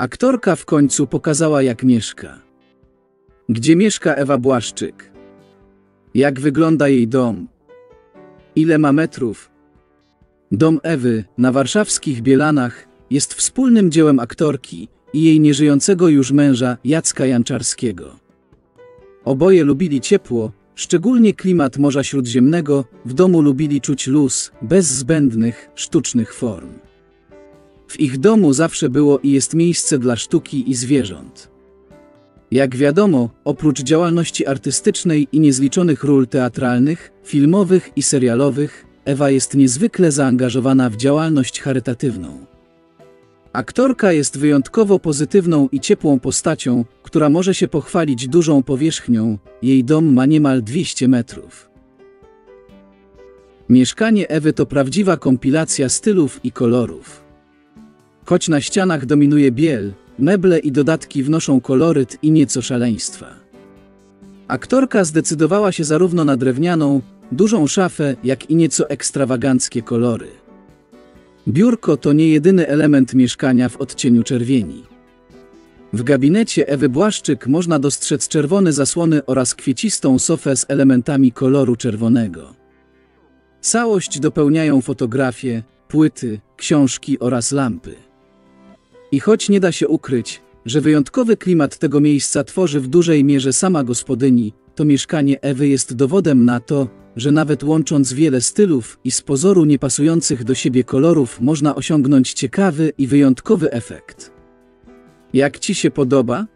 Aktorka w końcu pokazała jak mieszka. Gdzie mieszka Ewa Błaszczyk? Jak wygląda jej dom? Ile ma metrów? Dom Ewy na warszawskich Bielanach jest wspólnym dziełem aktorki i jej nieżyjącego już męża Jacka Janczarskiego. Oboje lubili ciepło, szczególnie klimat Morza Śródziemnego, w domu lubili czuć luz, bez zbędnych, sztucznych form. W ich domu zawsze było i jest miejsce dla sztuki i zwierząt. Jak wiadomo, oprócz działalności artystycznej i niezliczonych ról teatralnych, filmowych i serialowych, Ewa jest niezwykle zaangażowana w działalność charytatywną. Aktorka jest wyjątkowo pozytywną i ciepłą postacią, która może się pochwalić dużą powierzchnią. Jej dom ma niemal 200 metrów. Mieszkanie Ewy to prawdziwa kompilacja stylów i kolorów. Choć na ścianach dominuje biel, meble i dodatki wnoszą koloryt i nieco szaleństwa. Aktorka zdecydowała się zarówno na drewnianą, dużą szafę, jak i nieco ekstrawaganckie kolory. Biurko to nie jedyny element mieszkania w odcieniu czerwieni. W gabinecie Ewy Błaszczyk można dostrzec czerwone zasłony oraz kwiecistą sofę z elementami koloru czerwonego. Całość dopełniają fotografie, płyty, książki oraz lampy. I choć nie da się ukryć, że wyjątkowy klimat tego miejsca tworzy w dużej mierze sama gospodyni, to mieszkanie Ewy jest dowodem na to, że nawet łącząc wiele stylów i z pozoru niepasujących do siebie kolorów można osiągnąć ciekawy i wyjątkowy efekt. Jak Ci się podoba?